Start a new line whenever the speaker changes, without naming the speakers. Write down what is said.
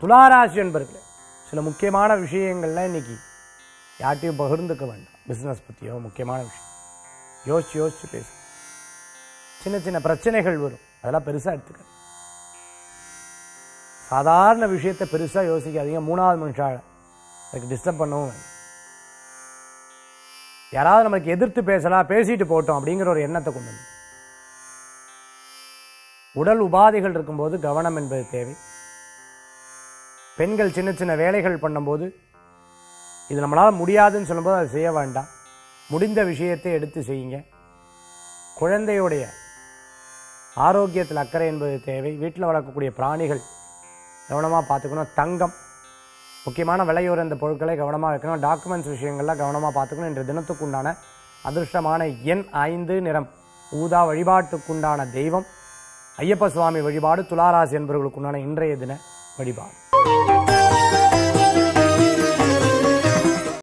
துளாராசி என்பர்களே சில முக்கியமான விஷயங்கள்லாம் இன்னைக்கு யார்ட்டையும் பகிர்ந்துக்க வேண்டாம். பிஸ்னஸ் பற்றியோ முக்கியமான விஷயம். யோசிச்சு யோசிச்சு பேசு சின்ன சின்ன பிரச்சனைகள் வரும். அதெல்லாம் பெருசாக எடுத்துக்க சாதாரண விஷயத்தை பெருசாக யோசிக்காதீங்க. மூணாவது மனுஷால. அதுக்கு டிஸ்டர்ப் பண்ணவும் வேண்டாம். யாராவது நமக்கு எதிர்த்து பேசலாம் பேசிட்டு போட்டோம் அப்படிங்கிற ஒரு எண்ணத்தை கொண்டு வந்து. உடல் உபாதைகள் இருக்கும்போது கவனம் என்பது தேவை. பெண்கள் சின்ன சின்ன வேலைகள் பண்ணும்போது இது நம்மளால் முடியாதுன்னு சொல்லும்போது அதை செய்ய வேண்டாம். முடிந்த விஷயத்தை எடுத்து செய்யுங்க. குழந்தையுடைய ஆரோக்கியத்தில் அக்கறை என்பது தேவை. வீட்டில் வளர்க்கக்கூடிய பிராணிகள் கவனமாக பார்த்துக்கணும். தங்கம் முக்கியமான விலையுற இந்த பொருட்களை கவனமாக வைக்கணும். டாக்குமெண்ட்ஸ் விஷயங்கள்லாம் கவனமாக பார்த்துக்கணும். இன்று தினத்துக்குண்டான அதிர்ஷ்டமான எண் ஐந்து நிறம். ஊதா வழிபாட்டுக்குண்டான தெய்வம். ஐயப்ப சுவாமி வழிபாடு துளாராசி என்பவர்களுக்குண்டான இன்றைய தின வழிபாடு. Música